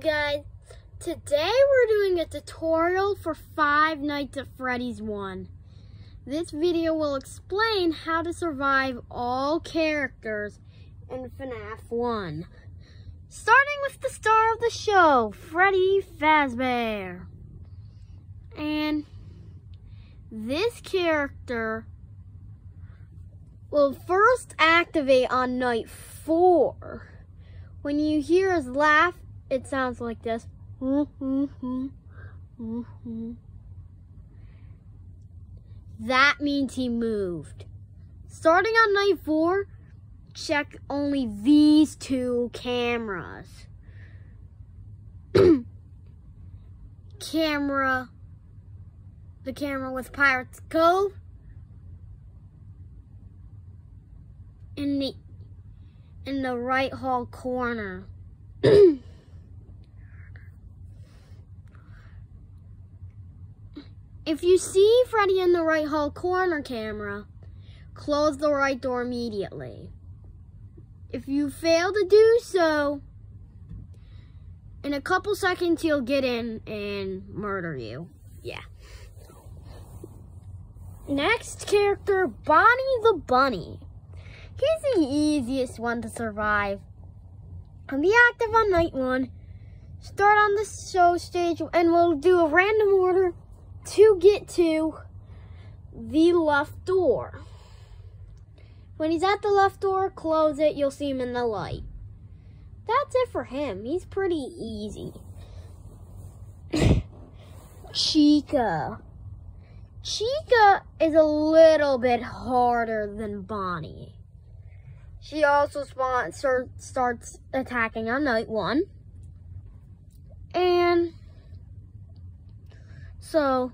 Guys, today we're doing a tutorial for Five Nights at Freddy's 1. This video will explain how to survive all characters in FNAF 1. Starting with the star of the show, Freddy Fazbear. And this character will first activate on night 4. When you hear his laugh, it sounds like this. That means he moved. Starting on night four, check only these two cameras. camera, the camera with Pirates Cove, and the in the right hall corner. if you see Freddy in the right hall corner camera, close the right door immediately. If you fail to do so, in a couple seconds he'll get in and murder you. Yeah. Next character, Bonnie the Bunny. He's the easiest one to survive. I'll be active on night one, start on the show stage, and we'll do a random order to get to the left door. When he's at the left door, close it, you'll see him in the light. That's it for him. He's pretty easy. Chica. Chica is a little bit harder than Bonnie. She also spawn, start, starts attacking on night one. And so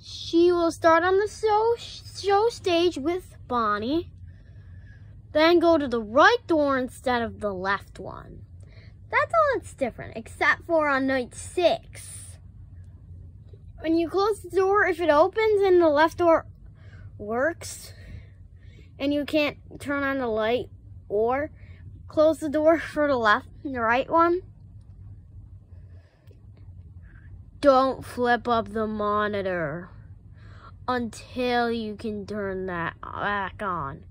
she will start on the show, show stage with Bonnie. Then go to the right door instead of the left one. That's all that's different, except for on night six. When you close the door, if it opens and the left door works, and you can't turn on the light or close the door for the left and the right one, don't flip up the monitor until you can turn that back on.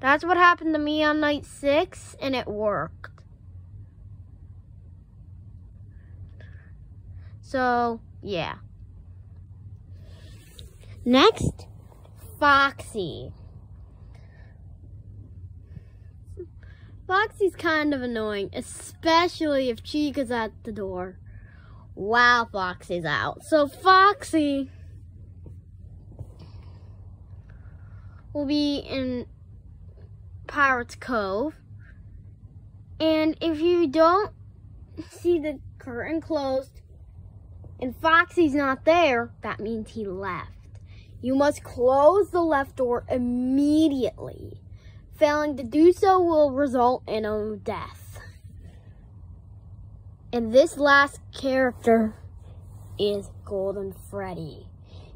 That's what happened to me on night six, and it worked. So, yeah. Next, Foxy. Foxy's kind of annoying, especially if Chica's at the door while Foxy's out. So Foxy will be in Pirates Cove. And if you don't see the curtain closed and Foxy's not there, that means he left. You must close the left door immediately. Failing to do so will result in a death. And this last character is Golden Freddy.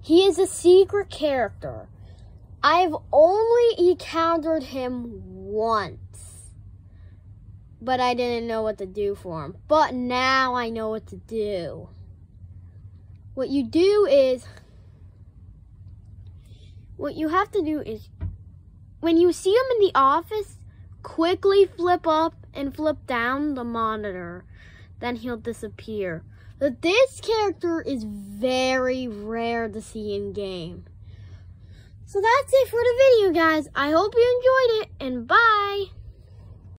He is a secret character. I've only encountered him once. But I didn't know what to do for him. But now I know what to do. What you do is, what you have to do is when you see him in the office, quickly flip up and flip down the monitor. Then he'll disappear. But this character is very rare to see in game. So that's it for the video, guys. I hope you enjoyed it, and bye!